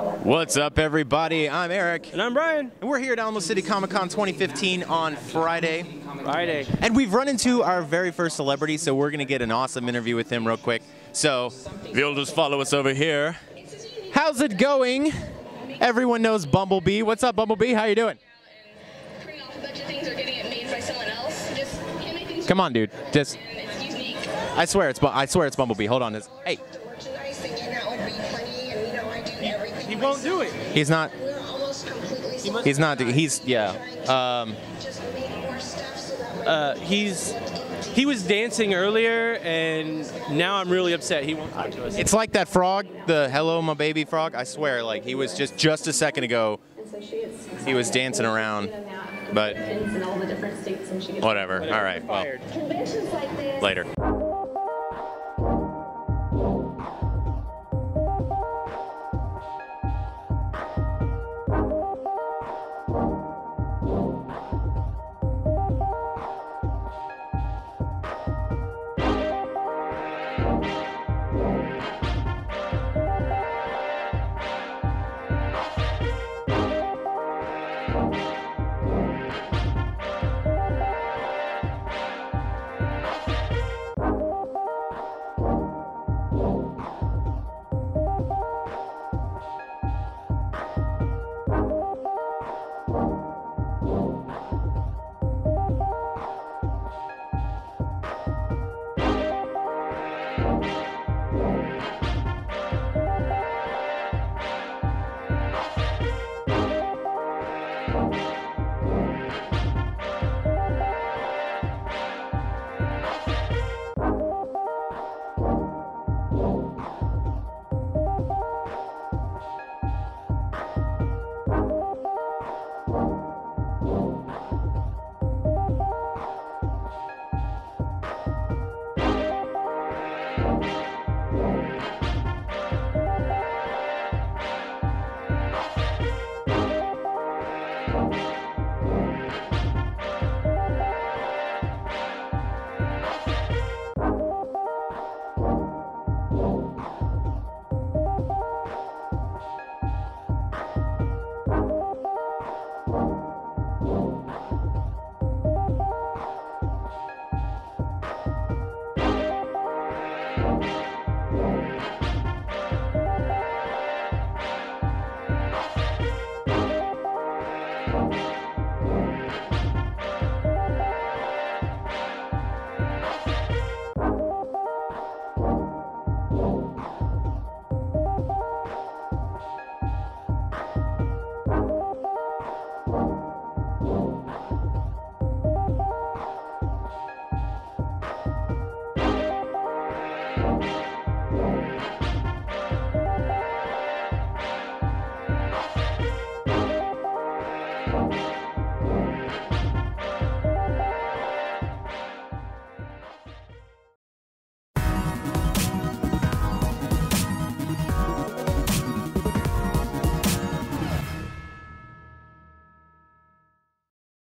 What's up, everybody? I'm Eric, And I'm Brian. and we're here at Alamo City Comic Con 2015 on Friday. Friday. And we've run into our very first celebrity, so we're gonna get an awesome interview with him real quick. So, if you'll just follow us over here. How's it going? Everyone knows Bumblebee. What's up, Bumblebee? How you doing? printing off a bunch of things or getting it made by someone else. Just can't make things Come on, dude. Just, and it's unique. I swear it's, I swear it's Bumblebee. Hold on. Hey, won't do it. he's not. We're almost completely. must- He's not. He's yeah. Um, just make more stuff so that Uh, he's he was dancing earlier, and now I'm really upset. He won't talk to us. it's like that frog, the "Hello, my baby" frog. I swear, like he was just just a second ago. He was dancing around, but in all the different states and she gets whatever. All right. Well, Fired. conventions like this later.